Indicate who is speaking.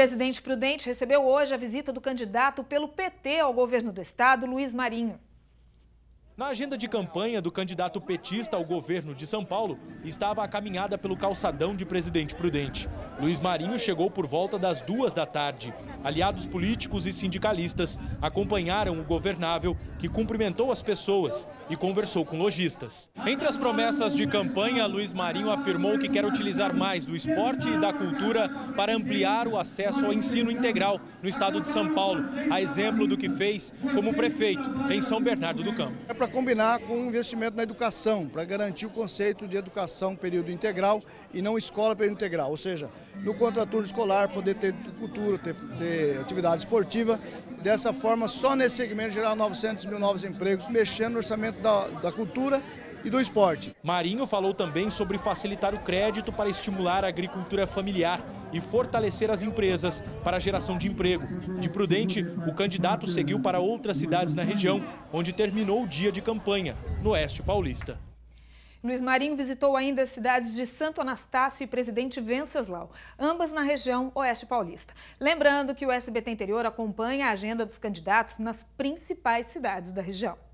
Speaker 1: Presidente Prudente recebeu hoje a visita do candidato pelo PT ao governo do estado, Luiz Marinho.
Speaker 2: Na agenda de campanha do candidato petista ao governo de São Paulo estava a caminhada pelo calçadão de Presidente Prudente. Luiz Marinho chegou por volta das duas da tarde. Aliados políticos e sindicalistas acompanharam o governável, que cumprimentou as pessoas e conversou com lojistas. Entre as promessas de campanha, Luiz Marinho afirmou que quer utilizar mais do esporte e da cultura para ampliar o acesso ao ensino integral no estado de São Paulo, a exemplo do que fez como prefeito em São Bernardo do Campo.
Speaker 3: Combinar com um investimento na educação, para garantir o conceito de educação período integral e não escola período integral, ou seja, no contraturno escolar poder ter cultura, ter, ter atividade esportiva, dessa forma só nesse segmento gerar 900 mil novos empregos, mexendo no orçamento da, da cultura e do esporte.
Speaker 2: Marinho falou também sobre facilitar o crédito para estimular a agricultura familiar e fortalecer as empresas para a geração de emprego. De Prudente, o candidato seguiu para outras cidades na região, onde terminou o dia de campanha, no Oeste Paulista.
Speaker 1: Luiz Marinho visitou ainda as cidades de Santo Anastácio e Presidente Venceslau, ambas na região Oeste Paulista. Lembrando que o SBT Interior acompanha a agenda dos candidatos nas principais cidades da região.